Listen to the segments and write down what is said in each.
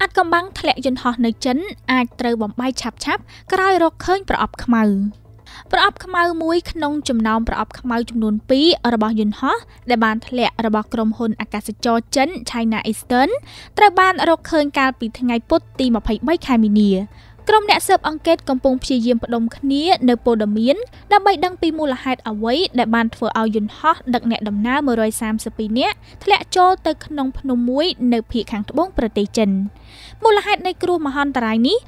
អាត់កំបាំងធ្លាក់យន្តហោះនៅចិនអាចត្រូវបំបីឆាប់ឆាប់ក្រោយរកឃើញប្រអប់ខ្មៅប្រអប់ខ្មៅមួយក្នុងចំណោមប្រអប់ខ្មៅចំនួន2របស់យន្តហោះដែលបានធ្លាក់របស់ក្រុមហ៊ុនអាកាសចរចិន China Eastern ត្រូវបានរកឃើញកាលពីថ្ងៃពុធទី23ខែមីនា ក្រុមអ្នកស៊ើបអង្កេតកំពុងព្យាយាមផ្ដុំគ្នានៅព័ត៌មានដើម្បីដឹងពីមូលហេតុអ្វីដែលបានធ្វើឲ្យយន្តហោះដឹកអ្នកដំណើរ132នាក់ធ្លាក់ចូលទៅក្នុងភ្នំមួយនៅភាគខាងត្បូងប្រទេសចិនមូលហេតុនៃគ្រោះមហន្តរាយនេះ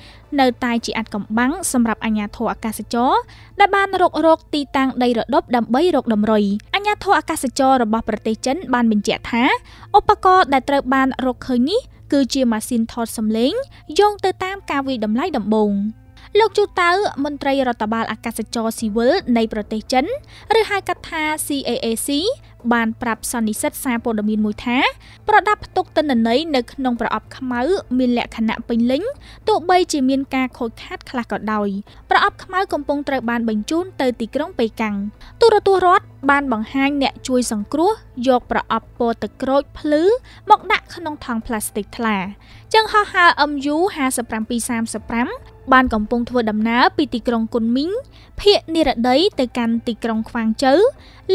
នៅតែជាអាចកំបាំងសម្រាប់អាជ្ញាធរអាកាសចរដែលបានរករកទីតាំងដីរដប់ដើម្បីរកដំរុយអាជ្ញាធរអាកាសចររបស់ប្រទេសចិនបានបញ្ជាក់ថាឧបករណ៍ដែលត្រូវបានរកឃើញនេះ គឺជាម៉ាស៊ីនថតសំឡេងយោងទៅតាមការវិយតម្លៃដំបូងលោកជូតៅមន្ត្រីរដ្ឋបាលអាកាសចរស៊ីវិលនៃប្រទេសចិន ឬហៅកាត់ថា CAAC បានប្រាប់សន្និសិទសារព័ត៌មានមួយថាប្រដាប់ផ្ទុកទិន្នន័យនៅក្នុងប្រអប់ខ្មៅមានលក្ខណៈពេញលេញទោះបីជាមានការខូចខាតខ្លះក៏ដោយប្រអប់ខ្មៅកំពុងត្រូវបានបញ្ជូនទៅទីក្រុងប៉េកាំងទូរទស្សន៍រដ្ឋបានបង្ហាញអ្នកជួយសង្គ្រោះយកប្រអប់ពណ៌ទឹកក្រូចភ្លឺមកដាក់ក្នុងថង់ប្លាស្ទិកថ្លាចឹងហោះហើរ MU 5735 បានកំពុងធ្វើដំណើរពីទីក្រុងគុនមីងភាគនិរតីទៅកាន់ទីក្រុងខ្វាងជូវ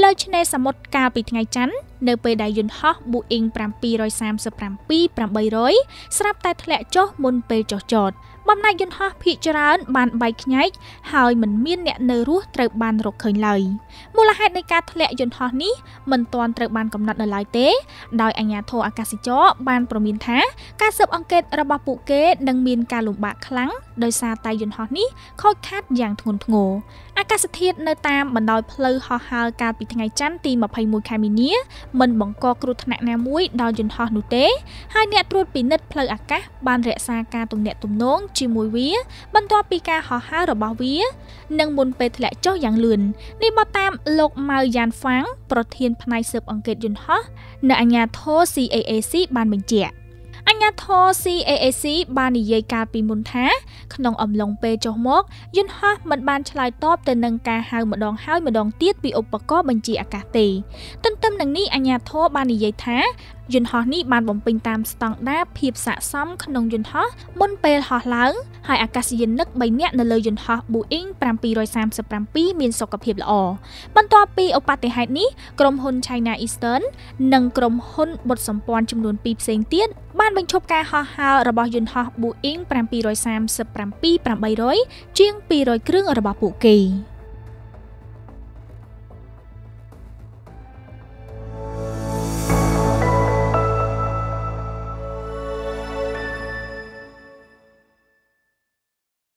លើឆ្នេរសមុទ្រកាលពីថ្ងៃច័ន្ទនៅពេលដែលយន្តហោះ Boeing 737-800ស្រាប់តែធ្លាក់ចុះមុនពេលចុះចតបំណាច់យន្តហោះភ ieck ច្រើន បានបែកខ្ញែកហើយមិនមានអ្នកនៅរស់ត្រូវបានរកឃើញឡើយមូលហេតុនៃការធ្លាក់យន្តហោះនេះមិនទាន់ត្រូវបានកំណត់នៅឡើយទេដោយអាជ្ញាធរអាកាសចរបានប្រមានថាការស៊ើបអង្កេតរបស់ពួកគេនឹងមានការលំបាកខ្លាំងដោយសារតែយន្តហោះនេះខូចខាតយ៉ាងធ្ងន់ធ្ងរអាកាសធាតុនៅតាមបណ្ដោយផ្លូវហោះហើរកាលពីថ្ងៃច័ន្ទទី21ខែមីនាមិនបង្កគ្រោះថ្នាក់ណាមួយដល់យន្តហោះនោះទេហើយអ្នកត្រួតពិនិត្យផ្លូវអាកាសបានរក្សាការទំនាក់ទំនងជាមួយវា បន្ទាប់ពីការហោះហើររបស់វានិងមុនពេលធ្លាក់ចុះយ៉ាងលឿននេះមកតាមលោកម៉ៅយ៉ានហ្វាងប្រធានផ្នែកស៊ើបអង្កេតយន្តហោះនៅអាជ្ញាធរ CAAC បានបញ្ជាក់អ ញ្ញាធរ CAAC បាននិយាយកាលពីមុនថាក្នុងអំឡុងពេលចុះមកយន្តហោះមិនបានឆ្លើយតបទៅនឹងការហៅម្ដងហើយម្ដងទៀតពីឧបករណ៍បញ្ជាអាកាសទេទន្ទឹមនឹងនេះអញ្ញាធរបាននិយាយថាយន្តហោះនេះបានបំពេញតាមស្តង់ដារភាពស័ក្តិសមក្នុងយន្តហោះមុនពេលហោះឡើងហើយអាកាសយានិក3នាក់នៅលើយន្តហោះ Boeing 737មានសុខភាពល្អបន្ទាប់ពីឧបទ្ទហេតុនេះក្រុមហ៊ុន China Eastern និងក្រុមហ៊ុនបុតសម្ព័ន្ធចំនួន2ផ្សេងទៀតបានបញ្ឈប់ការហោះហើររបស់យន្តហោះ Boeing 737-800ជាង200គ្រឿងរបស់ពួកគេ។